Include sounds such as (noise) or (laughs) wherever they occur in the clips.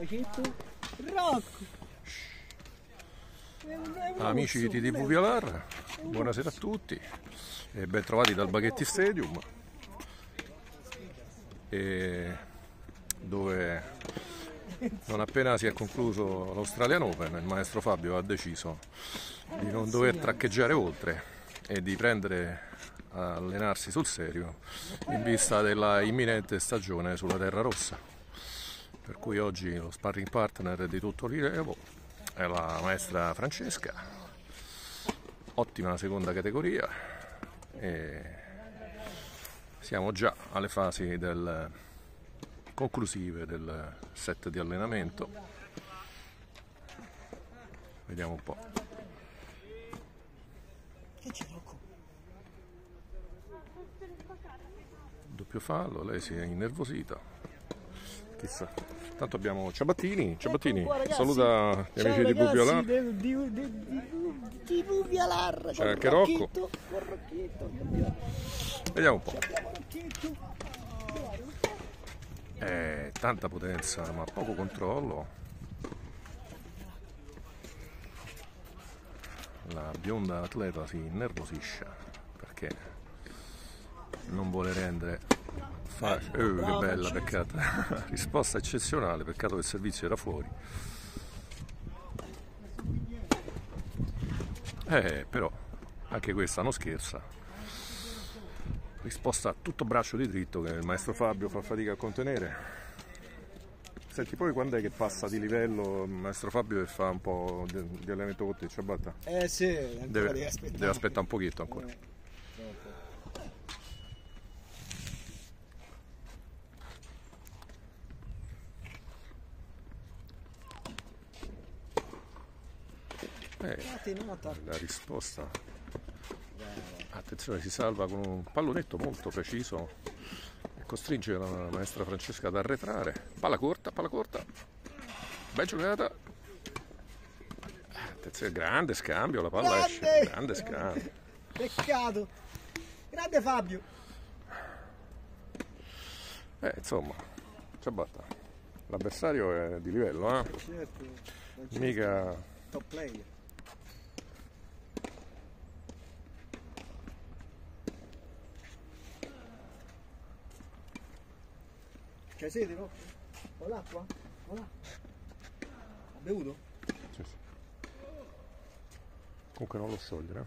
Bacetto. Rocco. Amici di TTV Vialar, buonasera a tutti e ben trovati dal Baghetti Stadium dove non appena si è concluso l'Australian Open il maestro Fabio ha deciso di non dover traccheggiare oltre e di prendere a allenarsi sul serio in vista della imminente stagione sulla Terra Rossa per cui oggi lo sparring partner di tutto rilievo è la maestra Francesca. Ottima seconda categoria. E siamo già alle fasi del, conclusive del set di allenamento. Vediamo un po' doppio fallo lei si è innervosita chissà tanto abbiamo Ciabattini Ciabattini Ecco qua, ragazzi. saluta gli amici di Bubbiola di- di- di- di- Bubbialar. C'è anche Rocco. Rocchetto, con Rocchetto. vediamo un po'. Eh, tanta potenza ma poco controllo. La bionda atleta si innervosisce perché non vuole rendere facile. Eh, che brava bella, peccato. (laughs) Risposta eccezionale, peccato che il servizio era fuori. Eh, però anche questa non scherza. Risposta a tutto braccio di dritto che il maestro Fabio fa fatica a contenere. Senti, poi quando è che passa di livello il maestro Fabio e fa un po' di, di allenamento con te, ciabatta? Eh sì, Deve, devi aspettare. deve aspettare un pochetto ancora. Eh, la risposta. Attenzione, si salva con un pallonetto molto preciso e costringe la maestra Francesca ad arretrare. Palla corta, palla corta. Ben giocata. Attenzione, grande scambio, la palla esce. Grande! Grande scambio. Peccato. Grande Fabio. Eh, insomma, ciabatta. L'avversario è di livello, eh? Certo. Mica Top player. C'è sede, no? Ho l'acqua? Ho l'acqua. Ha bevuto? Sì, sì. Comunque non lo sciogliere. eh.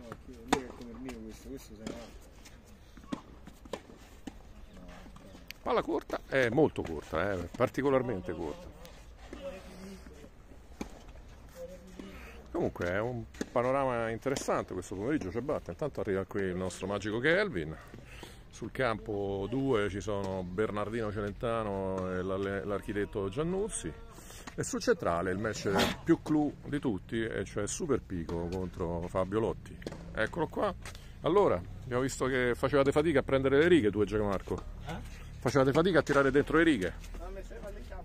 No, lui è come il mio questo, questo se ne va. Palla corta, è molto corta, eh, particolarmente corta. Comunque è un panorama interessante questo pomeriggio, c'è batta. Intanto arriva qui il nostro magico Kelvin. Sul campo 2 ci sono Bernardino Celentano e l'architetto Giannuzzi. E sul centrale il match più clou di tutti, e cioè Super Pico contro Fabio Lotti. Eccolo qua. Allora, abbiamo visto che facevate fatica a prendere le righe tu e Giacomarco. Facevate fatica a tirare dentro le righe.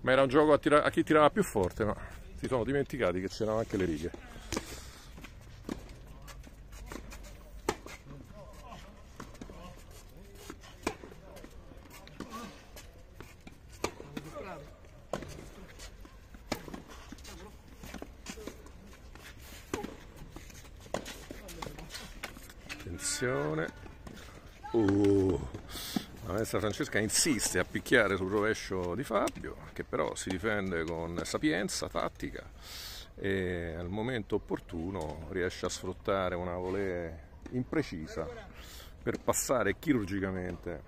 Ma era un gioco a, tira- a chi tirava più forte, ma si sono dimenticati che c'erano anche le righe. Attenzione. Uh, la maestra Francesca insiste a picchiare sul rovescio di Fabio, che però si difende con sapienza, tattica e al momento opportuno riesce a sfruttare una volée imprecisa per passare chirurgicamente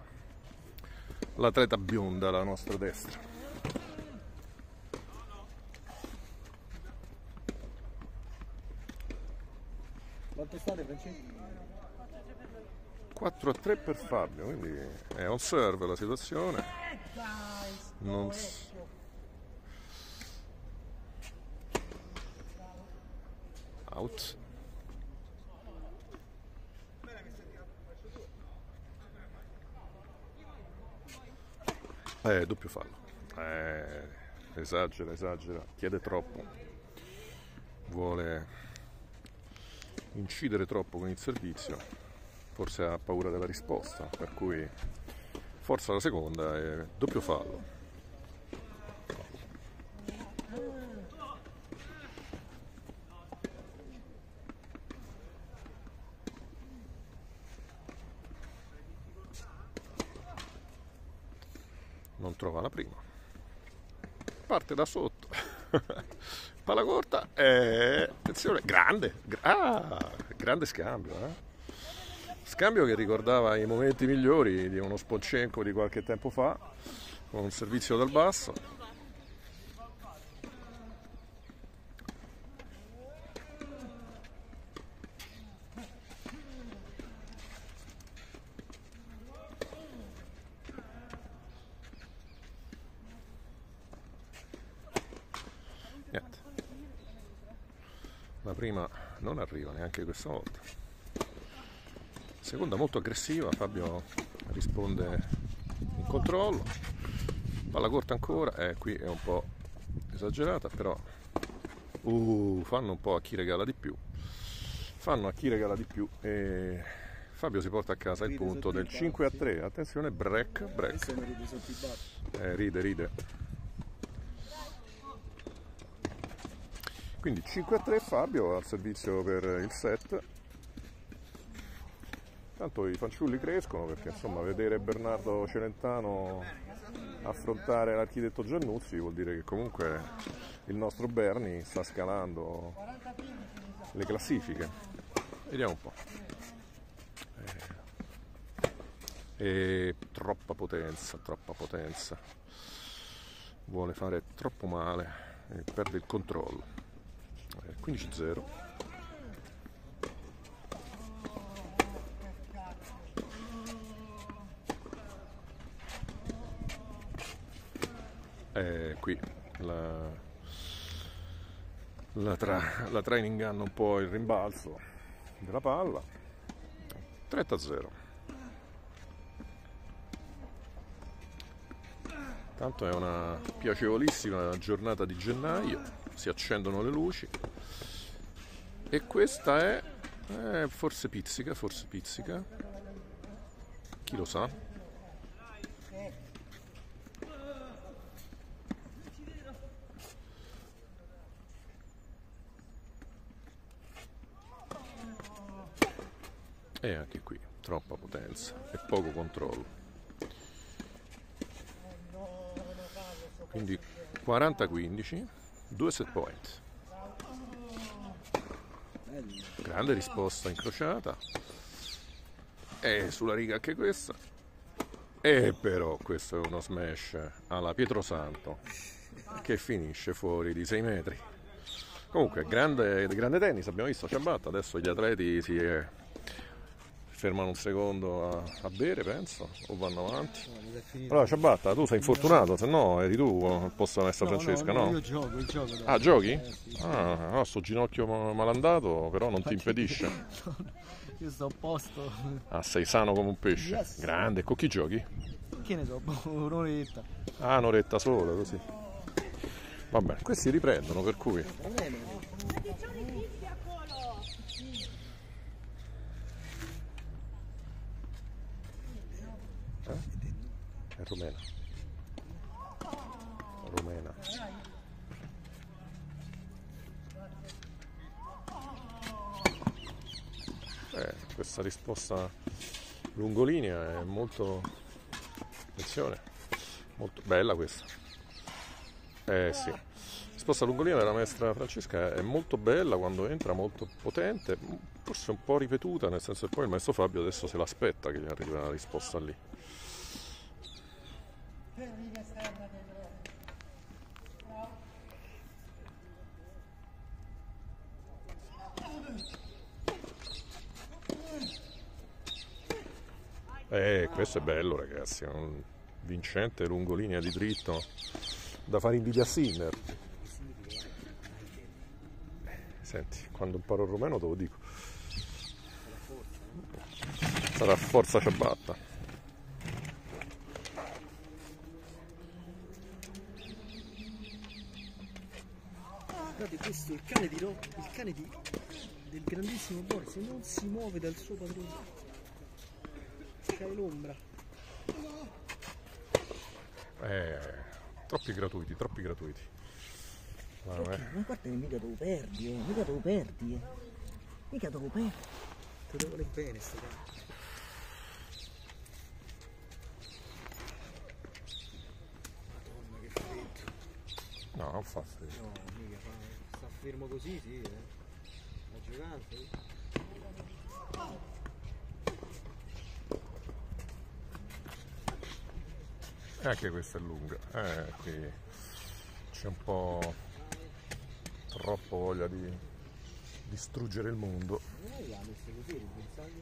l'atleta bionda alla nostra destra. Quanto state Francesco? 4 a 3 per Fabio, quindi è on serve la situazione. Non s- Out. Eh, doppio fallo. Eh, esagera, esagera, chiede troppo. Vuole incidere troppo con il servizio forse ha paura della risposta, per cui forza la seconda e doppio fallo. Non trova la prima. Parte da sotto. (laughs) Palla corta e attenzione, grande, ah, grande scambio. Eh? Scambio che ricordava i momenti migliori di uno Sponchenko di qualche tempo fa, con un servizio dal basso. La prima non arriva neanche questa volta. Seconda molto aggressiva, Fabio risponde in controllo. Palla corta ancora, eh, qui è un po' esagerata, però uh, fanno un po' a chi regala di più. Fanno a chi regala di più e Fabio si porta a casa il punto del 5 a 3. Attenzione, break, break. Eh, ride, ride. Quindi 5 a 3 Fabio al servizio per il set. Tanto i fanciulli crescono perché insomma vedere Bernardo Celentano affrontare l'architetto Giannuzzi vuol dire che comunque il nostro Berni sta scalando le classifiche. Vediamo un po'. E, e troppa potenza, troppa potenza. Vuole fare troppo male e perde il controllo. 15-0 e qui la, la, tra, la traina inganna un po' il rimbalzo della palla. 30-0 tanto è una piacevolissima giornata di gennaio si accendono le luci. E questa è eh, forse pizzica, forse pizzica. Chi lo sa e anche qui troppa potenza e poco controllo. Quindi 40-15 due set point. Grande risposta incrociata. E sulla riga anche questa. E però questo è uno smash alla Pietrosanto che finisce fuori di 6 metri. Comunque grande, grande tennis abbiamo visto Ciabatta adesso gli atleti si fermano un secondo a, a, bere, penso, o vanno avanti. Allora, Ciabatta, tu sei infortunato, se no eri tu al posto della maestra No, Francesca, no? no? Io gioco, io gioco. Ah, giochi? Ah, no, sto ginocchio ma- malandato, però non ti impedisce. (laughs) Io sto a posto. Ah, sei sano come un pesce. Yes. Grande, con chi giochi? Che ne so, boh, (laughs) un'oretta. Ah, un'oretta sola, così. Va bene, questi riprendono, per cui... È rumena. Rumena. Eh, questa risposta lungolinea è molto... Attenzione, molto bella questa. Eh sì. Risposta lungolinea della maestra Francesca è molto bella quando entra, molto potente, forse un po' ripetuta, nel senso che poi il maestro Fabio adesso se l'aspetta che gli arrivi una risposta lì. Eh, questo è bello ragazzi, è un vincente lungolinea di dritto da fare invidia a Sinner. Senti, quando imparo il romeno te lo dico. Sarà forza ciabatta. Guardate, questo è il cane di Ro- il cane di, del grandissimo Boris non si muove dal suo padrone. C'hai l'ombra. Eh, troppi gratuiti, troppi gratuiti. Ma, eh, Ma guarda che mica te lo perdi, eh. Mica te lo perdi, eh. Mica te lo perdi. Te lo vuole bene sto cane. No, non fa freddo. No, mica fa. Sta fermo così, sì, eh. La giocante. E anche questa è lunga. Eh, qui c'è un po' troppo voglia di distruggere il mondo. Così bersaglio?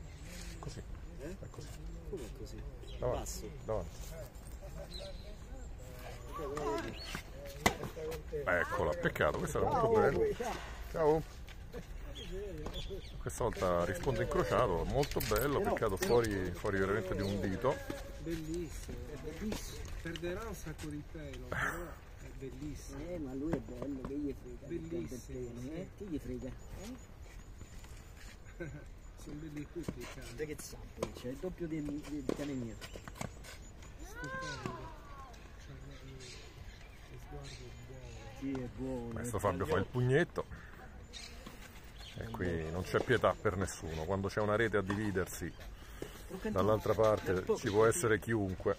Così, Eh? è così. Come così? Davanti, Basso. davanti. Vedi. Eccola, peccato, questa era molto bella. Ciao. Questa volta risponde incrociato, molto bello, peccato fuori, fuori veramente di un dito. Bellissimo, è bellissimo. Perderà un sacco di pelo, però è bellissimo. Eh, ma lui è bello, che gli frega? Bellissimo, pelo, sì. eh? Che gli frega? Eh? (laughs) Sono belli tutti i cani. Guarda che zampe, c'è il doppio del, del cane mio. Stupendo. Cioè, lo sguardo è buono. Sì, è buono. Maestro Fabio fa il pugnetto. E qui non c'è pietà per nessuno. Quando c'è una rete a dividersi, dall'altra parte ci può essere chiunque.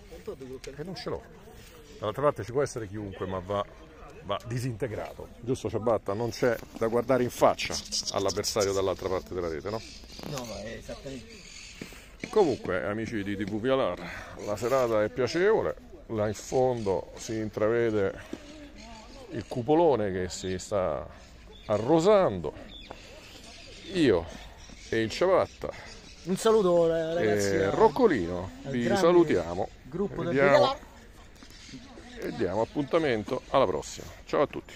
E non ce l'ho. Dall'altra parte ci può essere chiunque, ma va, va disintegrato. Giusto Ciabatta? Non c'è da guardare in faccia all'avversario dall'altra parte della rete, no? No, no, è esattamente. Comunque, amici di TV la serata è piacevole, là in fondo si intravede il cupolone che si sta arrosando. Io e il Ciabatta Un saluto ragazzi. e al- Roccolino vi salutiamo Gruppo e del diamo, e diamo appuntamento alla prossima. Ciao a tutti.